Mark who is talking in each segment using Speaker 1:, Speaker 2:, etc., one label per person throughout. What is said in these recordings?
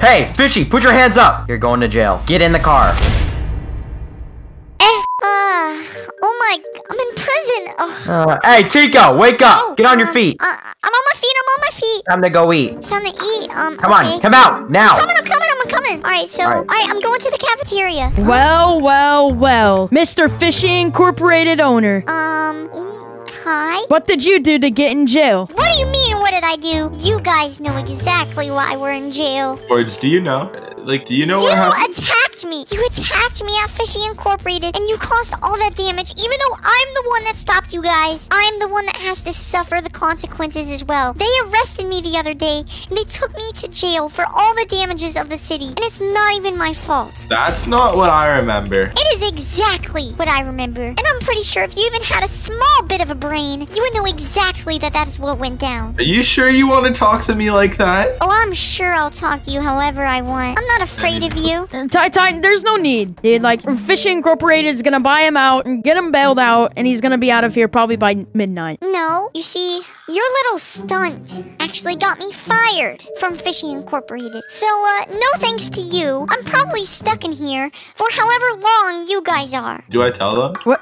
Speaker 1: Hey, Fishy, put your hands up. You're going to jail. Get in the car.
Speaker 2: Eh. Uh, oh my, I'm in prison. Ugh.
Speaker 1: Uh, hey, Tiko, wake up. Get on your
Speaker 2: Uh,
Speaker 1: feet.
Speaker 2: Uh, I'm on my feet. I'm on my feet.
Speaker 1: Time to go eat.
Speaker 2: It's time to eat. Um,
Speaker 1: Come
Speaker 2: okay.
Speaker 1: on, come out now.
Speaker 2: Coming, I'm coming, I'm coming. All right, so,
Speaker 1: All
Speaker 2: all
Speaker 1: right.
Speaker 2: right, I'm going to the cafeteria.
Speaker 3: Well, well, well. Mr. Fishy Incorporated owner.
Speaker 2: Um, hi.
Speaker 3: What did you do to get in jail?
Speaker 2: What do you mean? What did I do? You guys know exactly why we're in jail.
Speaker 4: Words, do you know? Like, do you know
Speaker 2: you
Speaker 4: what happened?
Speaker 2: attacked me. You attacked me at Fishy Incorporated, and you caused all that damage. Even though I'm the one that stopped you guys, I'm the one that has to suffer the consequences as well. They arrested me the other day, and they took me to jail for all the damages of the city, and it's not even my fault.
Speaker 4: That's not what I remember.
Speaker 2: It is exactly what I remember. And I'm pretty sure if you even had a small bit of a brain, you would know exactly that that's what went down.
Speaker 4: Are you sure you want to talk to me like that?
Speaker 2: Oh, I'm sure I'll talk to you however I want. I'm not afraid of you.
Speaker 3: Uh, Ty, Ty, there's no need, dude. Like, Fishing Incorporated is gonna buy him out and get him bailed out, and he's gonna be out of here probably by midnight.
Speaker 2: No, you see, your little stunt actually got me fired from Fishing Incorporated. So, uh, no thanks to you. I'm probably stuck in here for however long you guys are.
Speaker 4: Do I tell them?
Speaker 3: What?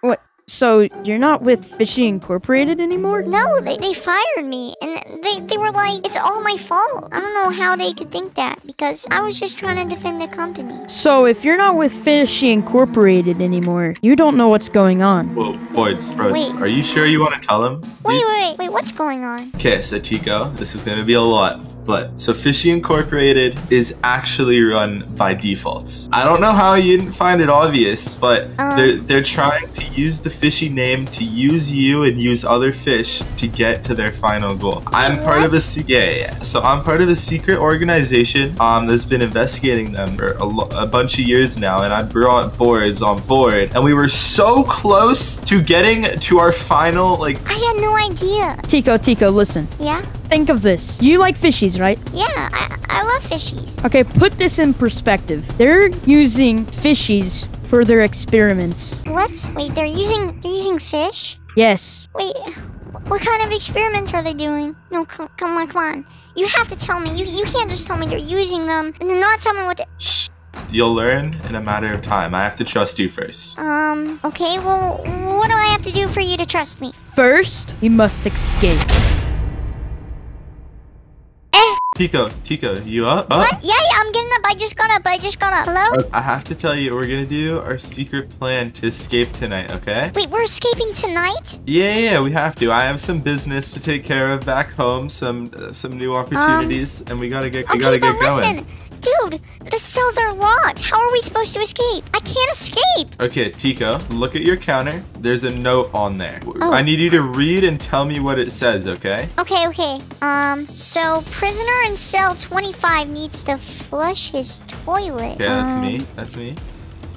Speaker 3: What? So you're not with Fishy Incorporated anymore?
Speaker 2: No, they, they fired me, and they, they were like, it's all my fault. I don't know how they could think that, because I was just trying to defend the company.
Speaker 3: So if you're not with Fishy Incorporated anymore, you don't know what's going on.
Speaker 4: Well, boys, bros,
Speaker 2: Wait.
Speaker 4: are you sure you want to tell them?
Speaker 2: Wait, wait, wait, what's going on?
Speaker 4: Okay, so Tiko, this is gonna be a lot. But so Fishy Incorporated is actually run by defaults. I don't know how you didn't find it obvious, but
Speaker 2: Um.
Speaker 4: they're they're trying to use the fishy name to use you and use other fish to get to their final goal. I'm part of a
Speaker 2: What?
Speaker 4: yeah, yeah, yeah. So I'm part of a secret organization um that's been investigating them for a, lo- a bunch of years now, and I brought boards on board, and we were so close to getting to our final like
Speaker 2: I had no idea.
Speaker 3: Tiko, Tiko, listen.
Speaker 2: Yeah?
Speaker 3: Think of this. You like fishies, right?
Speaker 2: Yeah, I, I love fishies.
Speaker 3: Okay, put this in perspective. They're using fishies for their experiments.
Speaker 2: What? Wait, they're using they're using fish?
Speaker 3: Yes.
Speaker 2: Wait, what kind of experiments are they doing? No, come, come on, come on. You have to tell me. You you can't just tell me they're using them and then not tell me what. To,
Speaker 4: Shh. You'll learn in a matter of time. I have to trust you first.
Speaker 2: um. Okay. Well, what do I have to do for you to trust me?
Speaker 3: First, you must escape.
Speaker 4: Tiko, Tiko, you up? Up?
Speaker 2: What? Yeah, yeah. I'm getting up. I just got up. I just got up. Hello.
Speaker 4: I have to tell you, we're gonna do our secret plan to escape tonight, okay?
Speaker 2: Wait, we're escaping tonight?
Speaker 4: Yeah, yeah, we have to. I have some business to take care of back home, some uh, some new opportunities, and we gotta get we
Speaker 2: Um, Okay,
Speaker 4: gotta
Speaker 2: but
Speaker 4: get going.
Speaker 2: listen, dude. The cells are locked. How are we supposed to escape? I can't escape.
Speaker 4: Okay, Tiko, look at your counter. There's a note on there.
Speaker 2: Oh.
Speaker 4: I need you to read and tell me what it says, okay?
Speaker 2: Okay, okay. Um, so prisoner in cell 25 needs to flush his toilet.
Speaker 4: Okay, that's
Speaker 2: Um,
Speaker 4: me. That's me.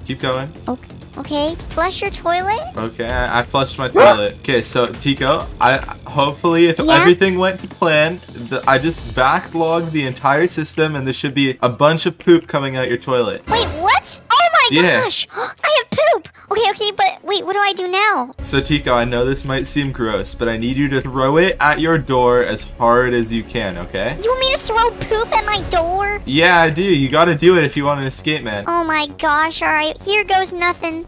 Speaker 4: Keep going.
Speaker 2: Okay. Okay. Flush your toilet?
Speaker 4: Okay, I, I flushed my toilet. Okay, so Tiko, I hopefully if
Speaker 2: Yeah?
Speaker 4: everything went to plan, the, I just backlogged the entire system, and there should be a bunch of poop coming out your toilet.
Speaker 2: Wait, what? Oh my
Speaker 4: Yeah.
Speaker 2: gosh! I have poop! Okay, okay, but wait, what do I do now?
Speaker 4: So Tiko, I know this might seem gross, but I need you to throw it at your door as hard as you can. Okay?
Speaker 2: You want me to throw poop at my door?
Speaker 4: Yeah, I do. You gotta do it if you want to escape, man.
Speaker 2: Oh my gosh, alright, here goes nothing.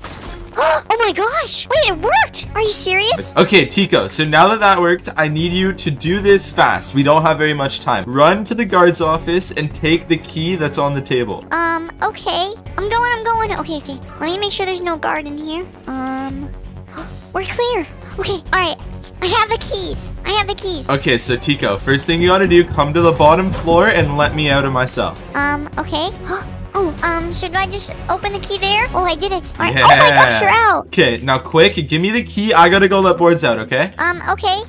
Speaker 2: Oh my gosh! Wait, it worked! Are you serious?
Speaker 4: Okay, Tiko, so now that that worked, I need you to do this fast. We don't have very much time. Run to the guard's office and take the key that's on the table.
Speaker 2: Um, okay. I'm going, I'm going. Okay, okay. Let me make sure there's no guard in here. Um, we're clear. Okay, alright. I have the keys. I have the keys.
Speaker 4: Okay, so Tiko, first thing you gotta do, come to the bottom floor and let me out of my cell.
Speaker 2: Um, okay. Oh, um, should I just open the key there? Oh, I did it. Alright. Oh my gosh, you're out.
Speaker 4: Okay, now quick, give me the key. I gotta go let boards out, okay?
Speaker 2: Um, okay.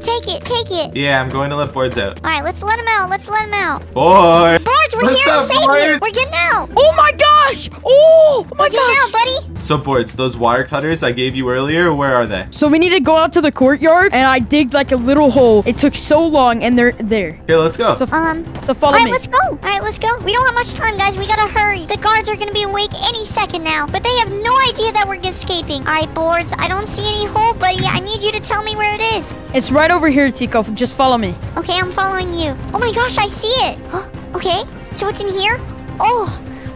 Speaker 2: Take it, take it.
Speaker 4: Yeah, I'm going to let boards out.
Speaker 2: Alright, let's let him out. Let's let him out.
Speaker 4: Boys!
Speaker 2: Bards, we're
Speaker 4: What's
Speaker 2: here to
Speaker 4: up,
Speaker 2: save you. We're getting out.
Speaker 3: Oh my gosh! Oh, oh my
Speaker 2: Getting out, buddy.
Speaker 4: So boards, those wire cutters I gave you earlier, where are they?
Speaker 3: So we need to go out to the courtyard, and I digged like a little hole. It took so long, and they're there.
Speaker 4: Okay, let's go.
Speaker 3: So,
Speaker 2: Um,
Speaker 3: so follow
Speaker 2: Alright,
Speaker 3: me.
Speaker 2: let's go. Alright, let's go. We don't have much time, guys. We gotta hurry. The guards are gonna be awake any second now, but they have no idea that we're escaping. Alright, boards. I don't see any hole, buddy. I need you to tell me where it is.
Speaker 3: It's right over here, Tiko. Just follow me.
Speaker 2: Okay, I'm following you. Oh my gosh, I see it. okay. So it's in here? Oh,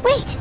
Speaker 2: wait.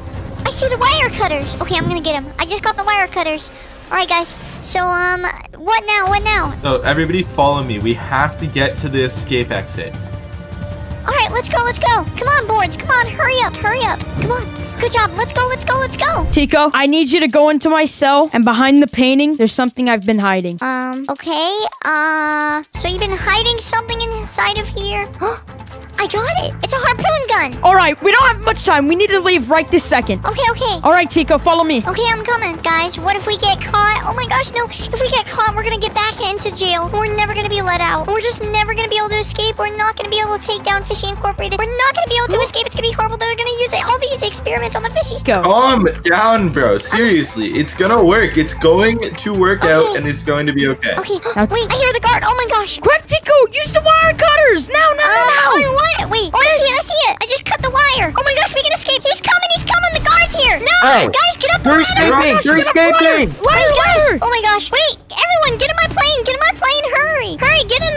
Speaker 2: I see the wire cutters. Okay, I'm gonna get them. I just got the wire cutters. All right, guys. So, um, what now? What now?
Speaker 4: So everybody follow me. We have to get to the escape exit.
Speaker 2: All right, let's go. Let's go. Come on, boards. Come on. Hurry up. Hurry up. Come on. Good job. Let's go. Let's go. Let's go.
Speaker 3: Tiko, I need you to go into my cell, and behind the painting, there's something I've been hiding.
Speaker 2: Um, okay. Uh, so you've been hiding something inside of here? I got it. It's a harpoon gun.
Speaker 3: All right, we don't have much time. We need to leave right this second.
Speaker 2: Okay, okay.
Speaker 3: All right, Tiko, follow me.
Speaker 2: Okay, I'm coming. Guys, what if we get caught? Oh my gosh, no. If we get caught, we're gonna get back into jail. We're never gonna be let out. We're just never gonna be able to escape. We're not gonna be able to take down Fishy Incorporated. We're not gonna be able to escape. It's gonna be horrible. They're gonna use it, all these experiments on the fishies.
Speaker 3: Go.
Speaker 4: Calm down, bro. Seriously, it's gonna work. It's going to work out, and it's going to be okay.
Speaker 2: Okay, wait, I hear the guard. Oh my gosh.
Speaker 3: Quick, Tiko, use the wire cutters. Now, now,
Speaker 2: Uh,
Speaker 3: now,
Speaker 2: guys, get up the
Speaker 1: You're escaping! You're escaping!
Speaker 3: Wire,
Speaker 2: Guys,
Speaker 3: wire.
Speaker 2: oh my gosh. Wait,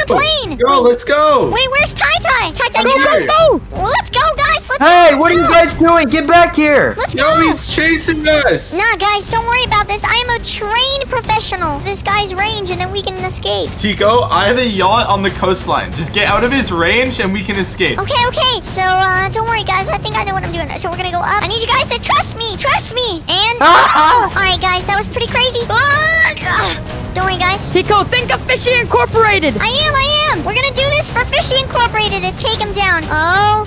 Speaker 2: the plane.
Speaker 4: Go, let's go.
Speaker 2: Wait, where's Tai Tai? Tai Tai,
Speaker 4: Go, go.
Speaker 3: Go.
Speaker 2: Let's go, guys. Let's go.
Speaker 1: Hey,
Speaker 2: let's
Speaker 1: what are you guys doing? Get back here!
Speaker 2: Let's go.
Speaker 4: he's chasing us.
Speaker 2: Nah, guys, don't worry about this. I am a trained professional. This guy's range, and then we can escape.
Speaker 4: Tiko, I have a yacht on the coastline. Just get out of his range, and we can escape.
Speaker 2: Okay, okay. So, uh, don't worry, guys. I think I know what I'm doing. So we're gonna go up. I need you guys to trust me. Trust me. And
Speaker 1: Ah!
Speaker 2: all right, guys, that was pretty crazy. Ah. Don't worry, guys.
Speaker 3: Tiko, think of Fishy Incorporated.
Speaker 2: I am, I am. We're gonna do this for Fishy Incorporated to take him down. Oh,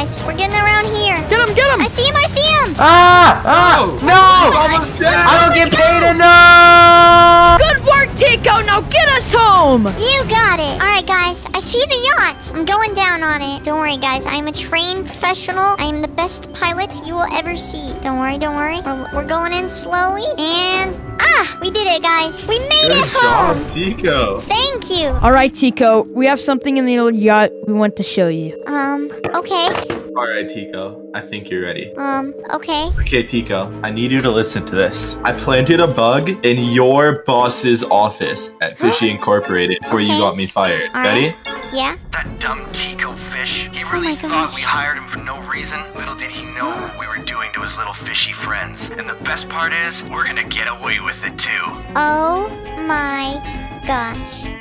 Speaker 2: guys, we're getting around here.
Speaker 3: Get him, get him.
Speaker 2: I see him. I see him.
Speaker 1: Ah! Ah!
Speaker 4: Oh,
Speaker 1: No!
Speaker 4: almost dead.
Speaker 1: I don't get
Speaker 2: Let's go.
Speaker 1: paid enough!
Speaker 3: Good work, Tiko. Now get us home.
Speaker 2: You got it. All right, guys. I see the yacht. I'm going down on it. Don't worry, guys. I'm a trained professional. I am the best pilot you will ever see. Don't worry, don't worry. We're, we're going in slowly. And, ah, we did it, guys. We made
Speaker 4: Good
Speaker 2: it home.
Speaker 4: job, Tiko.
Speaker 2: Thank you.
Speaker 3: All right, Tiko, we have something in the old yacht we want to show you.
Speaker 2: Um, okay.
Speaker 4: All right, Tiko. I think you're ready.
Speaker 2: Um, okay.
Speaker 4: Okay, Tiko, I need you to listen to this. I planted a bug in your boss's office at Fishy Incorporated before you got me fired.
Speaker 2: All
Speaker 4: Ready?
Speaker 2: Yeah?
Speaker 5: That dumb Tiko fish. He
Speaker 2: Oh
Speaker 5: really
Speaker 2: my
Speaker 5: thought we hired him for no reason. Little did he know what we were doing to his little fishy friends. And the best part is, we're gonna get away with it too.
Speaker 2: Oh my gosh.